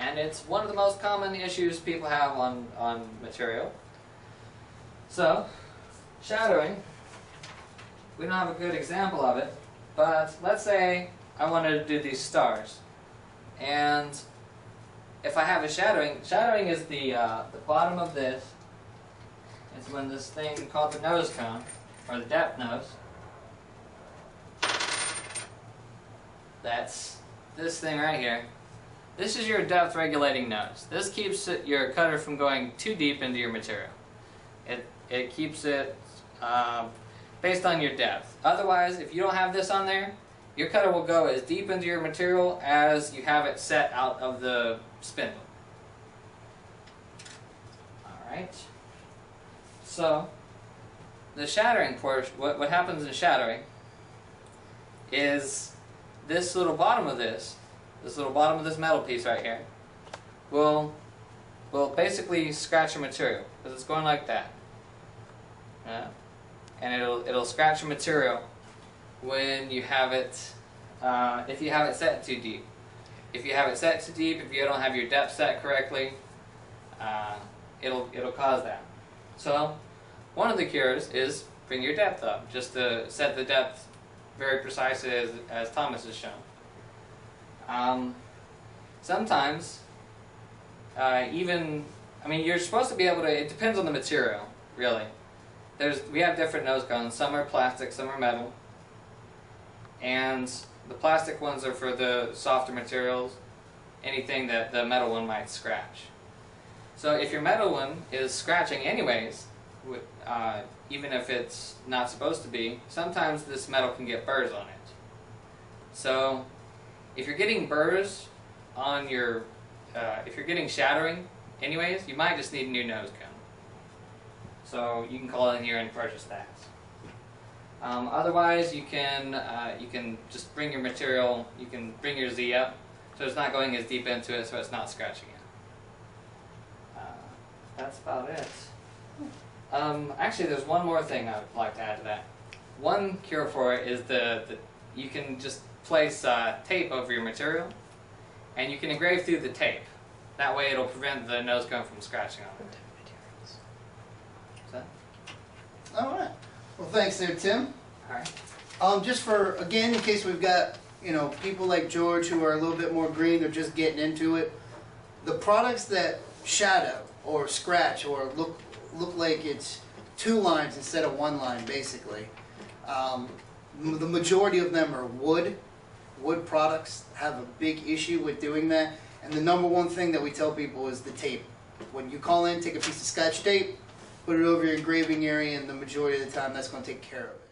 and it's one of the most common issues people have on, on material. So, shadowing, we don't have a good example of it, but let's say I wanted to do these stars. And if I have a shadowing, shadowing is the, uh, the bottom of this. It's when this thing called the nose cone, or the depth nose. That's this thing right here. This is your depth regulating nose. This keeps it, your cutter from going too deep into your material. It, it keeps it um, based on your depth. Otherwise, if you don't have this on there, your cutter will go as deep into your material as you have it set out of the spindle. Alright. So, the shadowing portion, what, what happens in shadowing is this little bottom of this, this little bottom of this metal piece right here, will, will basically scratch your material because it's going like that. Yeah. And it'll, it'll scratch your material when you have it, uh, if you have it set too deep. If you have it set too deep, if you don't have your depth set correctly, uh, it'll, it'll cause that. So, one of the cures is bring your depth up, just to set the depth very precisely as, as Thomas has shown. Um, sometimes, uh, even, I mean, you're supposed to be able to, it depends on the material, really. There's, we have different nose cones, some are plastic, some are metal. And the plastic ones are for the softer materials, anything that the metal one might scratch. So if your metal one is scratching anyways, uh, even if it's not supposed to be, sometimes this metal can get burrs on it. So if you're getting burrs on your, uh, if you're getting shadowing anyways, you might just need a new nose cone. So you can call in here and purchase that. Um, otherwise, you can uh, you can just bring your material, you can bring your Z up, so it's not going as deep into it, so it's not scratching it. Uh, that's about it. Um, actually, there's one more thing I would like to add to that. One cure for it is the, the you can just place uh, tape over your material, and you can engrave through the tape. That way, it'll prevent the nose cone from scratching on it. So, All right. Well, thanks there, Tim. all right. Um, just for again, in case we've got you know people like George who are a little bit more green, they're just getting into it. The products that shadow or scratch or look look like it's two lines instead of one line, basically. Um, the majority of them are wood. Wood products have a big issue with doing that. And the number one thing that we tell people is the tape. When you call in, take a piece of scotch tape, put it over your engraving area, and the majority of the time that's going to take care of it.